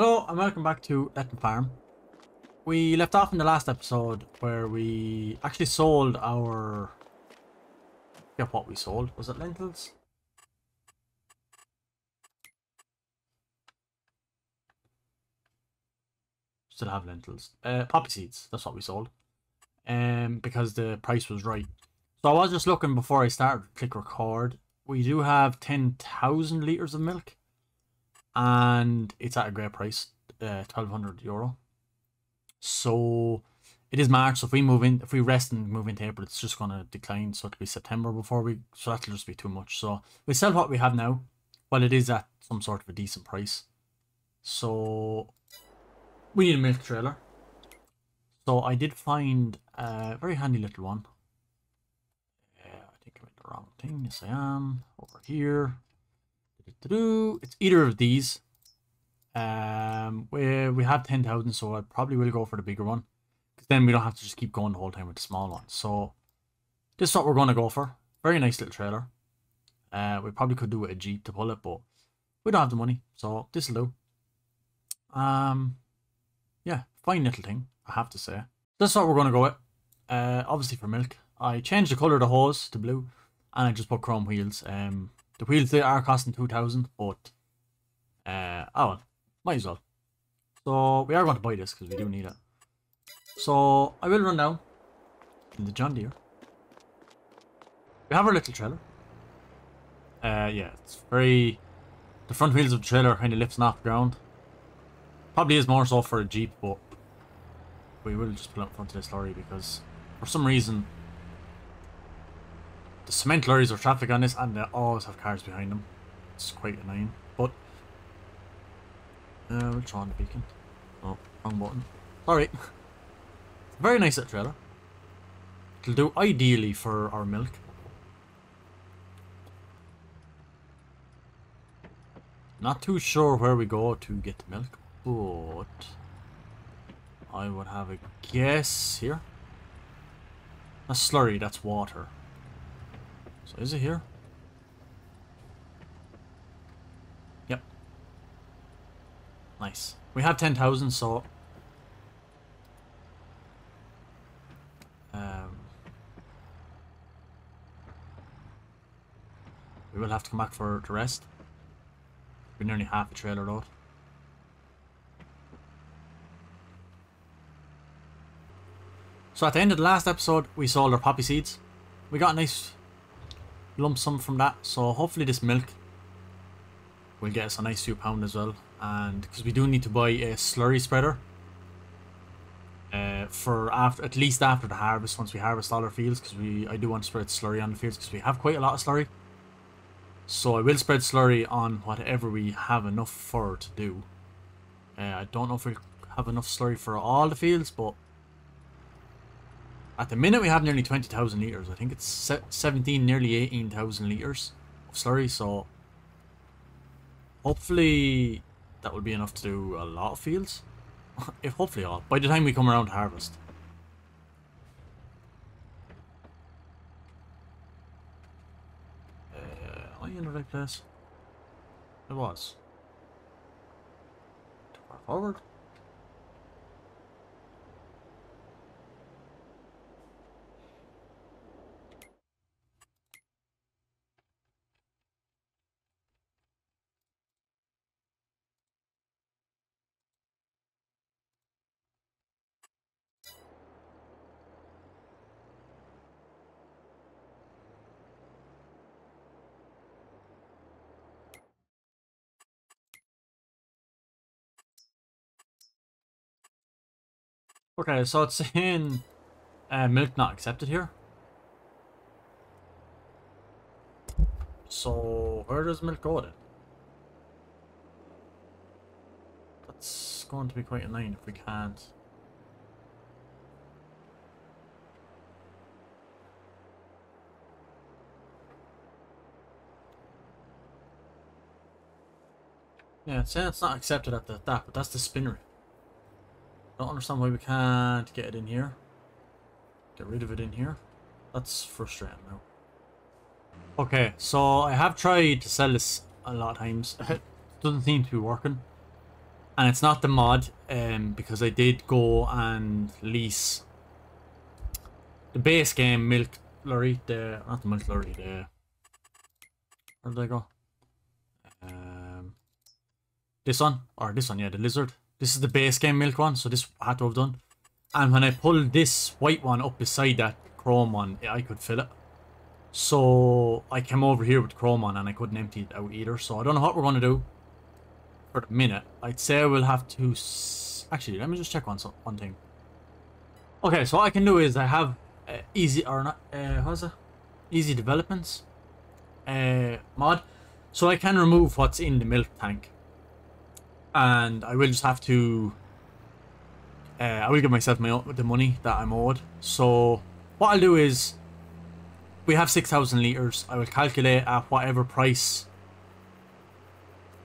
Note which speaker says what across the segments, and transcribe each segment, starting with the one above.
Speaker 1: Hello and welcome back to Letton Farm. We left off in the last episode where we actually sold our... Yeah, what we sold. Was it lentils? Still have lentils. Uh, poppy seeds, that's what we sold. Um, because the price was right. So I was just looking before I started click record. We do have 10,000 litres of milk and it's at a great price, uh, twelve hundred euro. So it is March. So if we move in, if we rest and move into April, it's just gonna decline. So it'll be September before we. So that'll just be too much. So we sell what we have now, while it is at some sort of a decent price. So we need a milk trailer. So I did find a very handy little one. Yeah, I think I made the wrong thing. Yes, I am. Over here. To do it's either of these. Um, we we have ten thousand, so I probably will go for the bigger one, because then we don't have to just keep going the whole time with the small one. So this is what we're going to go for. Very nice little trailer. Uh, we probably could do it a jeep to pull it, but we don't have the money, so this will do. Um, yeah, fine little thing, I have to say. This is what we're going to go with. Uh, obviously for milk, I changed the color of the hose to blue, and I just put chrome wheels. Um, the wheels they are costing 2000 but uh, oh well, might as well. So we are going to buy this because we do need it. So I will run down in the John Deere. We have our little trailer. Uh, yeah, it's very... The front wheels of the trailer kind of lifting off the ground. Probably is more so for a Jeep, but we will just put it in front of this lorry because for some reason the cement lorries are traffic on this and they always have cars behind them. It's quite annoying. But uh, we'll try on the beacon. Oh, wrong button. Sorry. Very nice little trailer. It'll do ideally for our milk. Not too sure where we go to get the milk, but I would have a guess here. A slurry, that's water. So is it here? Yep. Nice. We have 10,000, so... Um, we will have to come back for the rest. We're nearly half a trailer load. So at the end of the last episode, we sold our poppy seeds. We got a nice lump sum from that. So hopefully this milk will get us a nice few pound as well. And because we do need to buy a slurry spreader. Uh, for after at least after the harvest, once we harvest all our fields, because we I do want to spread slurry on the fields because we have quite a lot of slurry. So I will spread slurry on whatever we have enough for to do. Uh, I don't know if we have enough slurry for all the fields, but at the minute, we have nearly 20,000 litres. I think it's 17, nearly 18,000 litres of slurry, so hopefully that will be enough to do a lot of fields. if hopefully all, by the time we come around to harvest. Uh, are you in the right place? It was. Forward. Okay, so it's in uh, milk not accepted here. So where does milk go then? That's going to be quite annoying if we can't. Yeah, it's saying it's not accepted at the, that, but that's the spinnery. Don't understand why we can't get it in here. Get rid of it in here. That's frustrating now. Okay, so I have tried to sell this a lot of times. It doesn't seem to be working. And it's not the mod, um, because I did go and lease the base game milk lorry, the not the milk lorry, the where did I go? Um, this one or this one, yeah, the lizard. This is the base game milk one, so this had to have done. And when I pulled this white one up beside that chrome one, I could fill it. So I came over here with chrome on and I couldn't empty it out either. So I don't know what we're going to do for the minute. I'd say we'll have to... Actually, let me just check on some, one thing. Okay, so what I can do is I have uh, easy or not... Uh, it? Easy developments uh, mod. So I can remove what's in the milk tank. And I will just have to... Uh, I will give myself my the money that I'm owed. So what I'll do is we have 6,000 litres. I will calculate at whatever price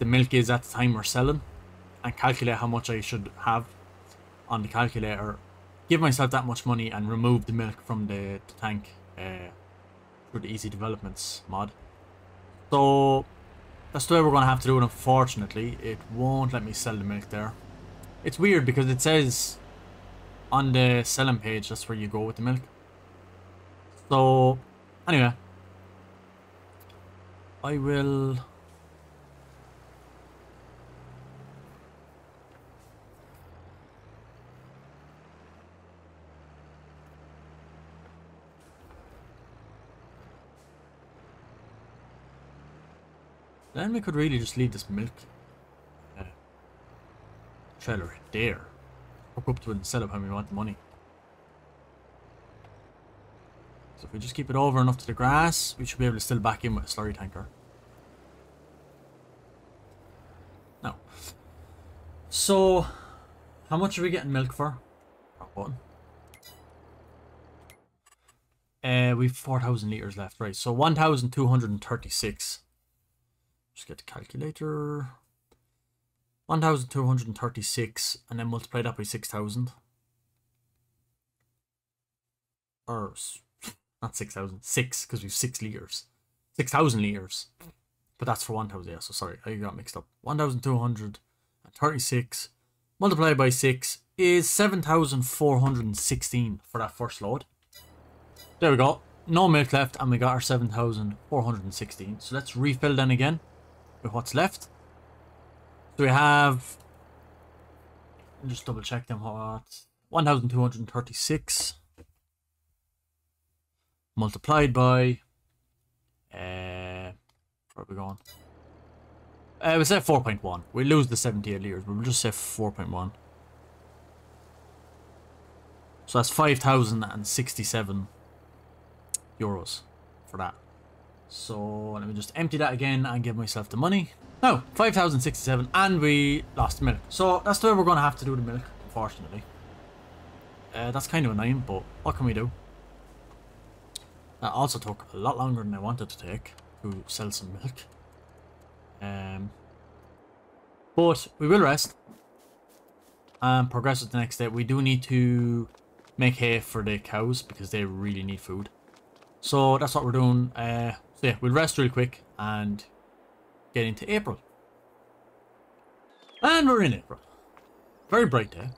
Speaker 1: the milk is at the time we're selling and calculate how much I should have on the calculator. Give myself that much money and remove the milk from the, the tank uh, through the Easy Developments mod. So that's the way we're going to have to do it unfortunately. It won't let me sell the milk there. It's weird because it says on the selling page that's where you go with the milk. So Anyway. I will... Then we could really just leave this milk uh, trailer there. Hook up to it and set up how we want the money. So if we just keep it over enough to the grass, we should be able to still back in with a slurry tanker. No. So, how much are we getting milk for? One. Uh, we've 4,000 litres left, right. So 1,236. Just get the calculator. 1,236 and then multiply that by 6,000. Or not 6,000. 6, because we've 6 litres. 6,000 litres. But that's for 1,000, yeah, so sorry, I got mixed up. 1,236 multiplied by 6 is 7,416 for that first load. There we go. No milk left, and we got our 7,416. So let's refill then again with what's left. So we have... Just double check them what... 1,236 multiplied by uh where are we going? Uh, we say 4.1. We lose the 78 litres, but we'll just say 4.1. So that's 5,067 euros for that. So let me just empty that again and give myself the money. No, 5,067 and we lost milk. So that's the way we're going to have to do the milk, unfortunately. Uh, that's kind of annoying, but what can we do? That also took a lot longer than I wanted to take to sell some milk. Um, but we will rest and progress with the next day. We do need to make hay for the cows because they really need food. So that's what we're doing. Uh, so yeah, we'll rest real quick and get into April. And we're in April. Very bright day.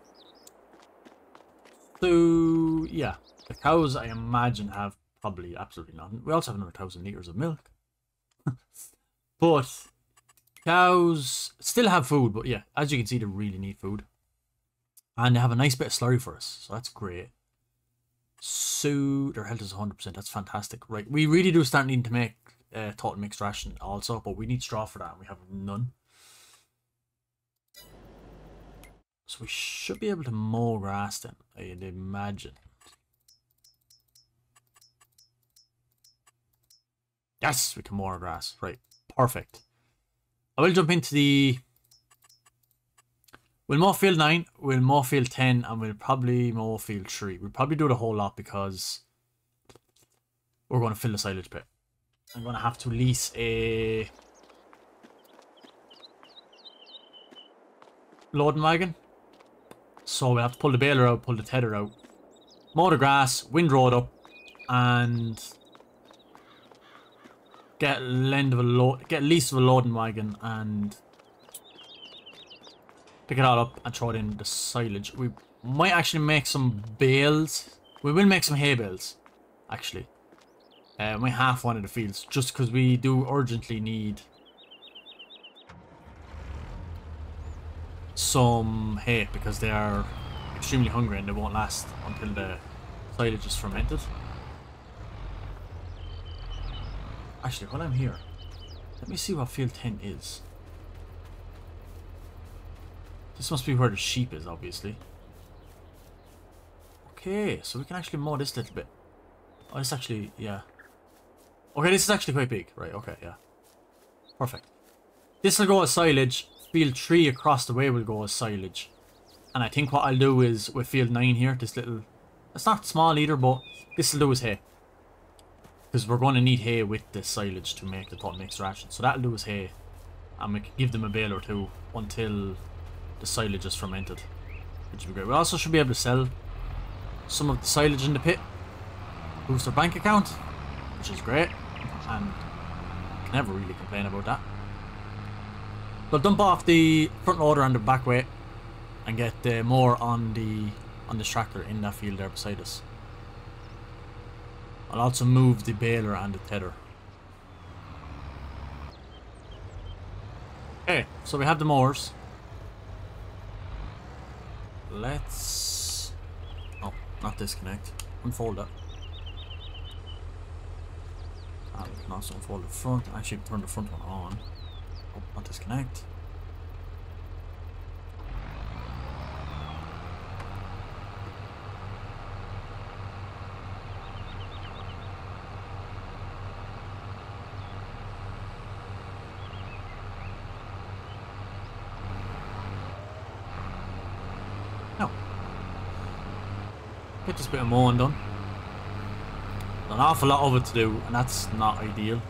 Speaker 1: So yeah, the cows I imagine have Probably absolutely nothing. We also have another thousand litres of milk. but cows still have food, but yeah, as you can see, they really need food. And they have a nice bit of slurry for us, so that's great. So their health is 100%, that's fantastic. Right, we really do start needing to make uh, mixed ration also, but we need straw for that, we have none. So we should be able to mow grass then, I'd imagine. Yes, we can mow our grass. Right, perfect. I will jump into the... We'll mow field 9, we'll mow field 10, and we'll probably mow field 3. We'll probably do the whole lot because we're going to fill the silage pit. I'm going to have to lease a... Loading wagon. So we'll have to pull the baler out, pull the tedder out, mow the grass, windrow up, and get lend of a load, get lease of a loading wagon and pick it all up and throw it in the silage. We might actually make some bales. We will make some hay bales, actually. Uh, we half one of the fields, just because we do urgently need some hay, because they are extremely hungry and they won't last until the silage is fermented. Actually, while I'm here, let me see what field 10 is. This must be where the sheep is, obviously. Okay, so we can actually mow this little bit. Oh, this actually, yeah. Okay, this is actually quite big. Right, okay, yeah. Perfect. This will go as silage. Field 3 across the way will go as silage. And I think what I'll do is, with field 9 here, this little... It's not small either, but this will do hay. Because we're going to need hay with the silage to make the pot mix ration. So that'll do hay. And we can give them a bale or two until the silage is fermented. Which would be great. We also should be able to sell some of the silage in the pit. Boost our bank account. Which is great. And can never really complain about that. We'll dump off the front loader and the back way and get uh, more on the on the tractor in that field there beside us. I'll also move the baler and the tedder. Okay, so we have the mowers. Let's... Oh, not disconnect. Unfold it. And also unfold the front. Actually, turn the front one on. Oh, not disconnect. Get this bit of mowing done. An awful lot of it to do, and that's not ideal.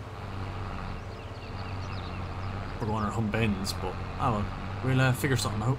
Speaker 1: We're going home bends, but oh well, we'll uh, figure something out.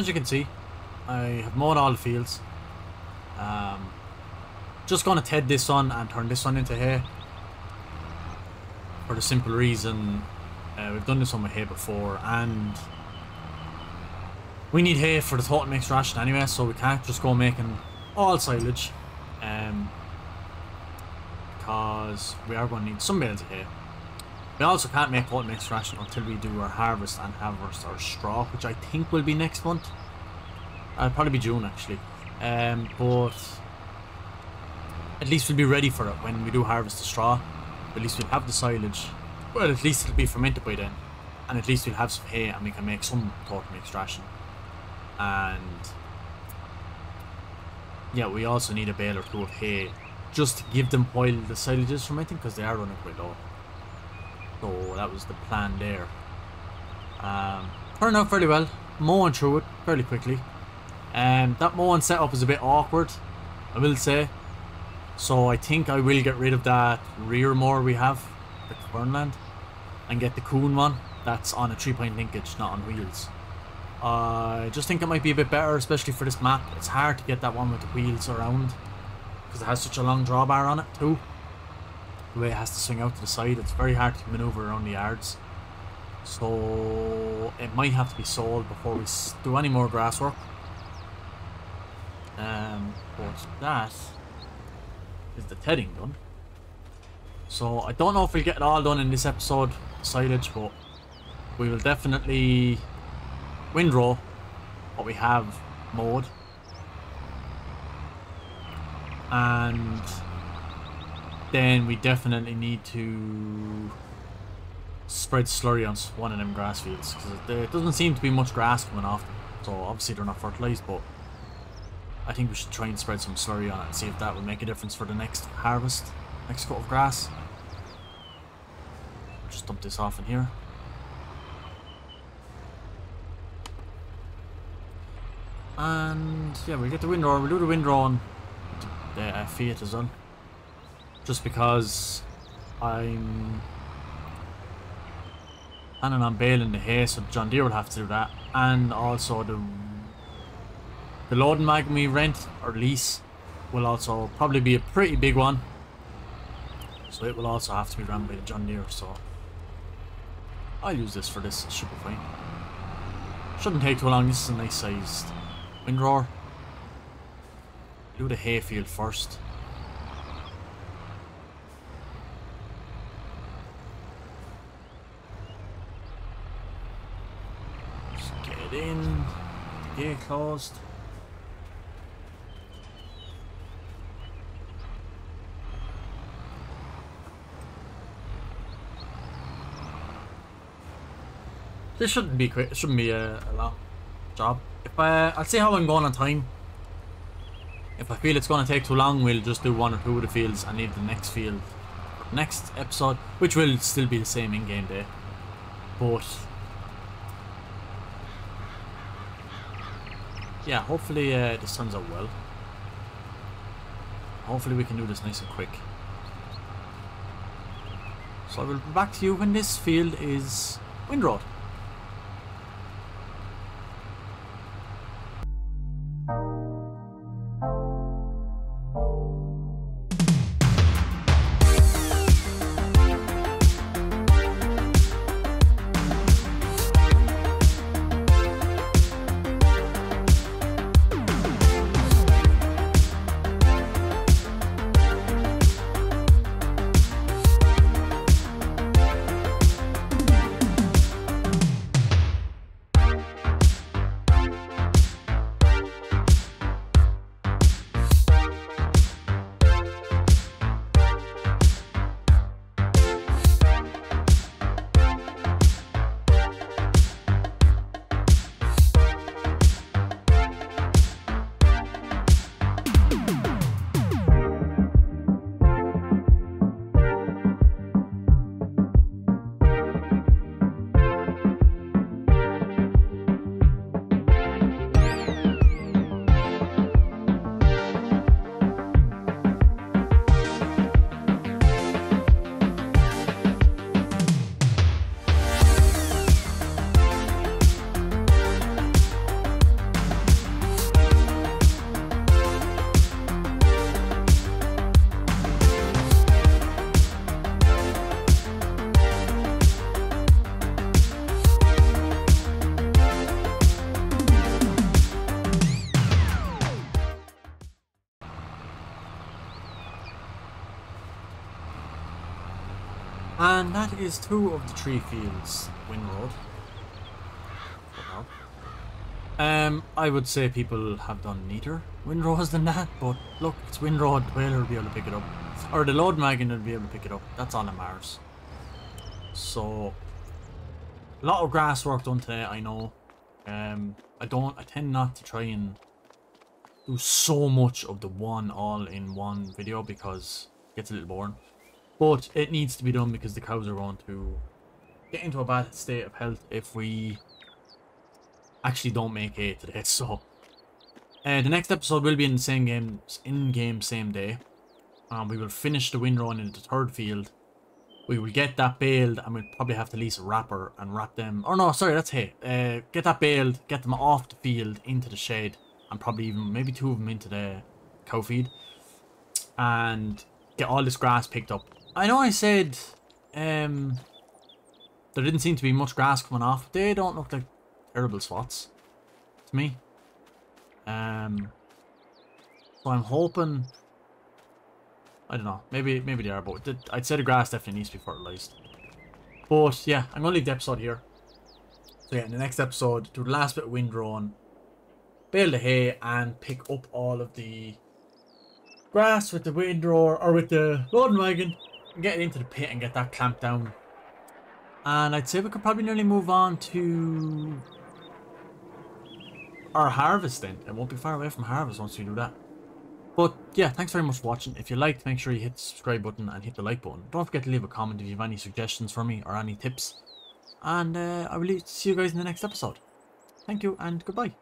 Speaker 1: As you can see, I have mowed all the fields. Um, just gonna TED this one and turn this one into hay. For the simple reason, uh, we've done this on with hay before, and we need hay for the total mixed ration anyway, so we can't just go making all silage. Um, because we are going to need some bales of hay. We also can't make total mixed ration until we do our harvest and harvest our straw, which I think will be next month. Uh, it'll probably be June actually. Um, but at least we'll be ready for it when we do harvest the straw. At least we'll have the silage. Well, at least it'll be fermented by then. And at least we'll have some hay and we can make some total mixed ration. And yeah, we also need a bale or two of hay just to give them while the silage is fermenting because they are running quite low. So that was the plan there. Um, turned out fairly well. Mowing through it fairly quickly. Um, that mowing setup is a bit awkward, I will say. So I think I will get rid of that rear mower we have, the Kverneland, and get the Kuhn one that's on a three-point linkage, not on wheels. I just think it might be a bit better, especially for this map. It's hard to get that one with the wheels around because it has such a long drawbar on it too. The way it has to swing out to the side, it's very hard to maneuver around the yards. So it might have to be sold before we do any more grass work. Um, but that is the tedding done. So I don't know if we'll get it all done in this episode, silage, but we will definitely windrow what we have mowed. And then we definitely need to spread slurry on one of them grass fields because there doesn't seem to be much grass coming off them. So obviously they're not fertilized, but I think we should try and spread some slurry on it and see if that will make a difference for the next harvest, next cut of grass. Just dump this off in here. And yeah, we'll get the windrow. We'll do the windrow on the uh, Fiat as well. Just because I'm planning on baling the hay, so John Deere will have to do that. And also the the loading mag we rent or lease will also probably be a pretty big one. So it will also have to be run by the John Deere, so I'll use this for this, it should be fine. Shouldn't take too long, this is a nice sized windrower. Do the hayfield first. Just get in, gate closed. This shouldn't be quick. It shouldn't be uh, a, a long job. If I, I'll see how I'm going on time. If I feel it's going to take too long, we'll just do one or two of the fields and leave the next field next episode, which will still be the same in-game day. But yeah, hopefully uh, this turns out well. Hopefully we can do this nice and quick. So I will be back to you when this field is windrowed. Is two of the three fields windrowed. Um, I would say people have done neater windrows than that, but look, it's windrowed, the whaler will be able to pick it up. Or the load wagon will be able to pick it up. That's on that matters. So, a lot of grass work done today, I know. Um, I don't, I tend not to try and do so much of the one all in one video because it gets a little boring. But it needs to be done because the cows are going to get into a bad state of health if we actually don't make it today. So, uh, the next episode will be in the same game, in game same day. Um, we will finish the windrow in the third field. We will get that baled and we'll probably have to lease a wrapper and wrap them. Or no, sorry, that's hay. Uh, get that baled, get them off the field into the shade and probably even maybe two of them into the cow feed. And get all this grass picked up. I know I said um, there didn't seem to be much grass coming off. They don't look like terrible spots to me. Um, so I'm hoping. I don't know. Maybe maybe they are, but I'd say the grass definitely needs to be fertilized. But yeah, I'm gonna leave the episode here. So yeah, in the next episode, do the last bit of windrow, bale the hay, and pick up all of the grass with the windrow or with the loading wagon, and get it into the pit and get that clamped down. And I'd say we could probably nearly move on to our harvest then. It won't be far away from harvest once we do that. But yeah, thanks very much for watching. If you liked, make sure you hit the subscribe button and hit the like button. Don't forget to leave a comment if you have any suggestions for me or any tips. And uh, I will see you guys in the next episode. Thank you and goodbye.